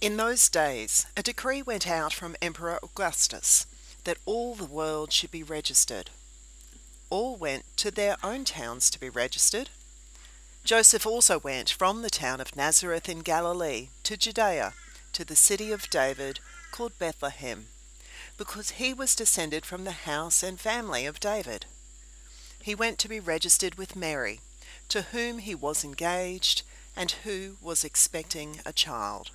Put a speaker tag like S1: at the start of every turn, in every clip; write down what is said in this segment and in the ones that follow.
S1: In those days, a decree went out from Emperor Augustus that all the world should be registered. All went to their own towns to be registered. Joseph also went from the town of Nazareth in Galilee to Judea, to the city of David called Bethlehem, because he was descended from the house and family of David. He went to be registered with Mary, to whom he was engaged and who was expecting a child.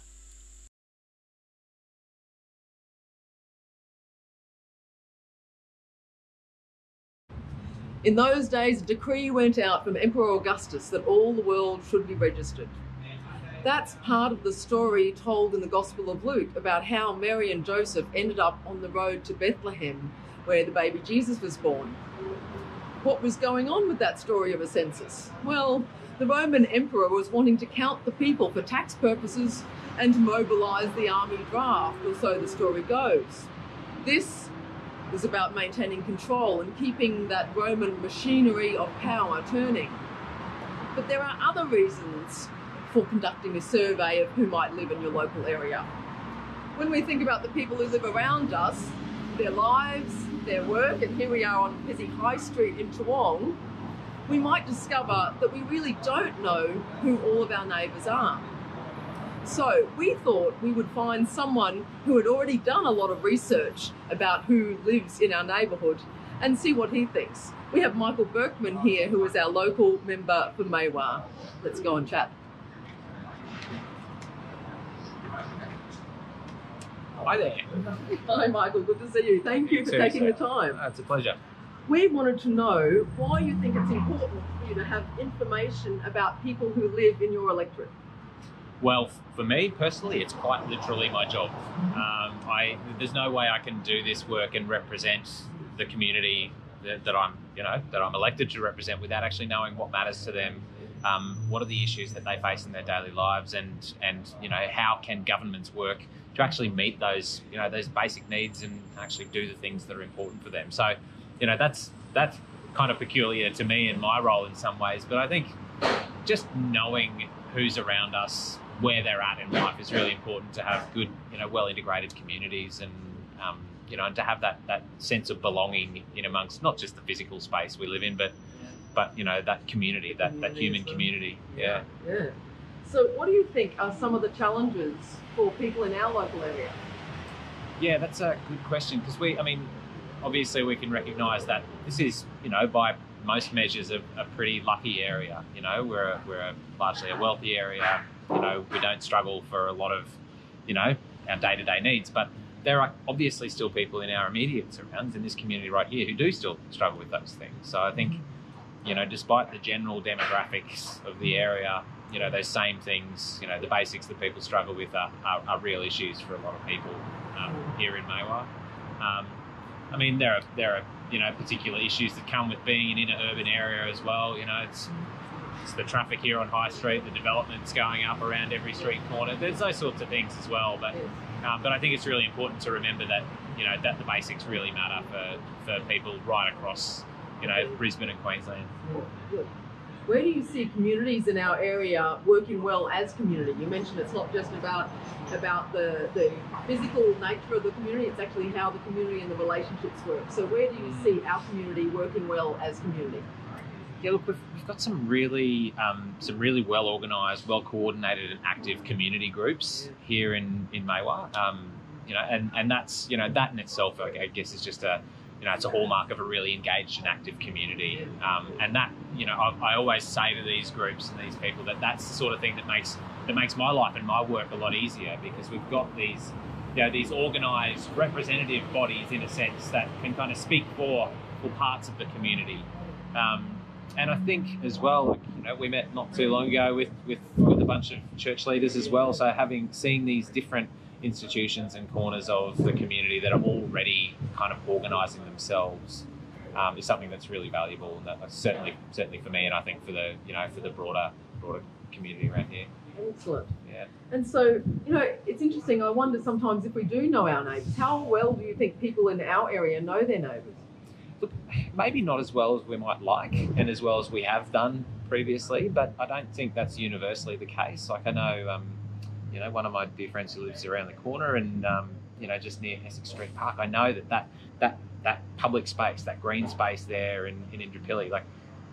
S2: In those days, a decree went out from Emperor Augustus that all the world should be registered. That's part of the story told in the Gospel of Luke about how Mary and Joseph ended up on the road to Bethlehem, where the baby Jesus was born. What was going on with that story of a census? Well, the Roman emperor was wanting to count the people for tax purposes and to mobilize the army draft, or so the story goes. This was about maintaining control and keeping that Roman machinery of power turning. But there are other reasons for conducting a survey of who might live in your local area. When we think about the people who live around us, their lives, their work, and here we are on busy High Street in Toowong, we might discover that we really don't know who all of our neighbours are. So we thought we would find someone who had already done a lot of research about who lives in our neighbourhood and see what he thinks. We have Michael Berkman here, who is our local member for Maiwar. Let's go and chat.
S3: Hi there.
S2: Hi, Michael. Good to see you. Thank you for
S3: Too,
S2: taking the time.
S3: Uh, it's a pleasure.
S2: We wanted to know why you think it's important for you to have information about people who live in your electorate.
S3: Well, for me personally, it's quite literally my job. Um, I there's no way I can do this work and represent the community that, that I'm, you know, that I'm elected to represent without actually knowing what matters to them. Um, what are the issues that they face in their daily lives, and and you know how can governments work to actually meet those you know those basic needs and actually do the things that are important for them. So, you know that's that's kind of peculiar to me in my role in some ways, but I think just knowing who's around us, where they're at in life, is really important to have good, you know, well integrated communities and, um, you know, and to have that, that sense of belonging in amongst not just the physical space we live in, but, but you know, that community, that, that human community. Yeah.
S2: Yeah. So, what do you think are some of the challenges for people in our local area?
S3: Yeah, that's a good question because we, I mean, obviously we can recognise that this is, you know, by most measures, a, a pretty lucky area. You know, we're a, we're a largely a wealthy area. You know, we don't struggle for a lot of, you know, our day to day needs, but there are obviously still people in our immediate surrounds in this community right here who do still struggle with those things. So I think, you know, despite the general demographics of the area, you know, those same things, you know, the basics that people struggle with are, are, are real issues for a lot of people um, here in Maiwar. Um, I mean, there are there are you know particular issues that come with being in an inner urban area as well. You know, it's it's the traffic here on High Street, the developments going up around every street corner. There's those sorts of things as well. But um, but I think it's really important to remember that you know that the basics really matter for for people right across you know Brisbane and Queensland.
S2: Good. Where do you see communities in our area working well as community? You mentioned it's not just about about the, the physical nature of the community, it's actually how the community and the relationships work. So where do you see our community working well as community?
S3: Yeah, look, we've, we've got some really um, some really well organised, well coordinated, and active community groups here in in Maiwar. Um, you know, and and that's you know that in itself, I guess, is just a you know it's a hallmark of a really engaged and active community. Um, and that you know I, I always say to these groups and these people that that's the sort of thing that makes that makes my life and my work a lot easier because we've got these you know these organised representative bodies in a sense that can kind of speak for for parts of the community. Um, and I think as well, like, you know, we met not too long ago with, with, with a bunch of church leaders as well. So having seen these different institutions and corners of the community that are already kind of organising themselves um, is something that's really valuable, and that's certainly certainly for me, and I think for the you know for the broader broader community around here.
S2: Excellent.
S3: Yeah.
S2: And so, you know, it's interesting. I wonder sometimes if we do know our neighbours, how well do you think people in our area know their neighbours?
S3: Maybe not as well as we might like, and as well as we have done previously, but I don't think that's universally the case. Like I know, um,
S4: you know, one of my dear friends who lives around the corner and um, you know just near Essex Street Park. I know that that that that public space, that green space there in, in Indooroopilly, like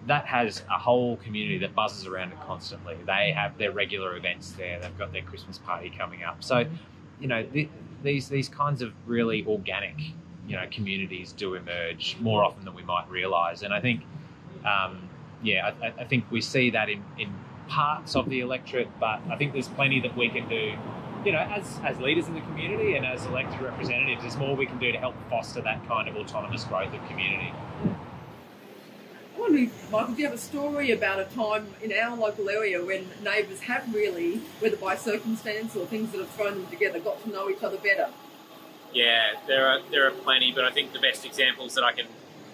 S4: that has a whole community that buzzes around it constantly. They have their regular events there. They've got their Christmas party coming up. So, you know, th- these these kinds of really organic, you know, communities do emerge more often than we might realise. And I think, um, yeah, I, I think we see that in, in parts of the electorate, but I think there's plenty that we can do. You know, as, as leaders in the community and as elected representatives, there's more we can do to help foster that kind of autonomous growth of community.
S2: I wonder, Michael, do you have a story about a time in our local area when neighbours have really, whether by circumstance or things that have thrown them together, got to know each other better?
S3: Yeah, there are there are plenty, but I think the best examples that I can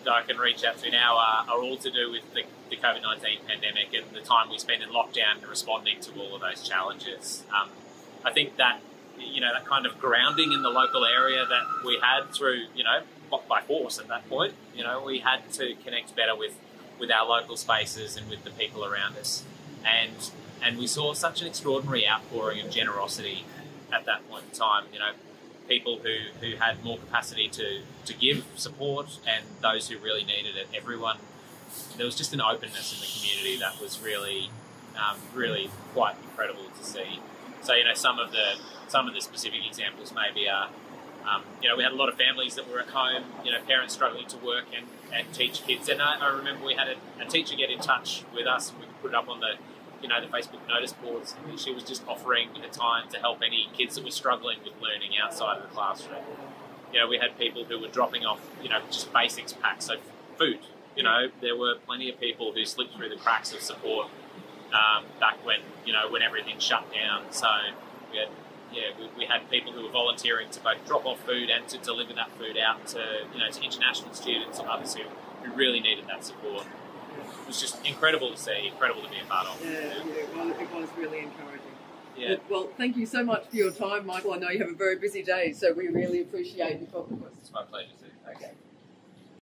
S3: that I can reach out to now are, are all to do with the, the COVID nineteen pandemic and the time we spent in lockdown and responding to all of those challenges. Um, I think that you know that kind of grounding in the local area that we had through you know by force at that point. You know we had to connect better with with our local spaces and with the people around us, and and we saw such an extraordinary outpouring of generosity at that point in time. You know people who, who had more capacity to, to give support and those who really needed it. Everyone, there was just an openness in the community that was really, um, really quite incredible to see. So you know, some of the some of the specific examples maybe are, um, you know, we had a lot of families that were at home, you know, parents struggling to work and, and teach kids. And I, I remember we had a, a teacher get in touch with us, and we put it up on the you know, the Facebook notice boards. She was just offering her time to help any kids that were struggling with learning outside of the classroom. You know, we had people who were dropping off, you know, just basics packs, so food. You know, there were plenty of people who slipped through the cracks of support um, back when, you know, when everything shut down. So we had, yeah, we, we had people who were volunteering to both drop off food and to deliver that food out to, you know, to international students and others who, who really needed that support was just incredible to see, incredible to be a part of.
S2: Yeah, yeah, well, it was really encouraging.
S3: Yeah.
S2: Well, thank you so much for your time, Michael. I know you have a very busy day, so we really appreciate you talking to us.
S3: It's my pleasure. Too. Okay.